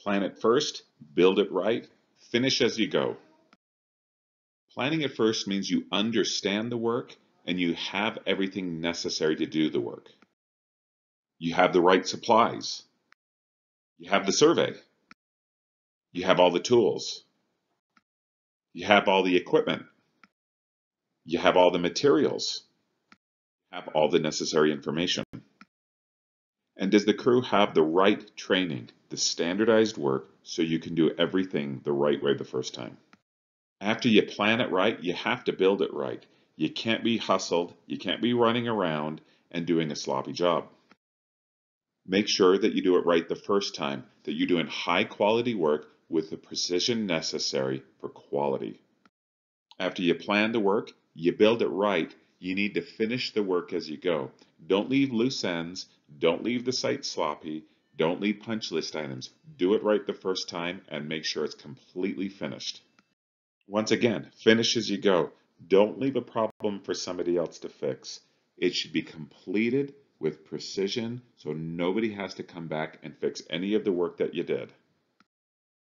Plan it first, build it right, finish as you go. Planning it first means you understand the work and you have everything necessary to do the work. You have the right supplies. You have the survey. You have all the tools. You have all the equipment. You have all the materials. You have all the necessary information. And does the crew have the right training, the standardized work, so you can do everything the right way the first time? After you plan it right, you have to build it right. You can't be hustled, you can't be running around and doing a sloppy job. Make sure that you do it right the first time, that you're doing high quality work with the precision necessary for quality. After you plan the work, you build it right, you need to finish the work as you go. Don't leave loose ends, don't leave the site sloppy, don't leave punch list items. Do it right the first time and make sure it's completely finished. Once again, finish as you go. Don't leave a problem for somebody else to fix. It should be completed with precision so nobody has to come back and fix any of the work that you did.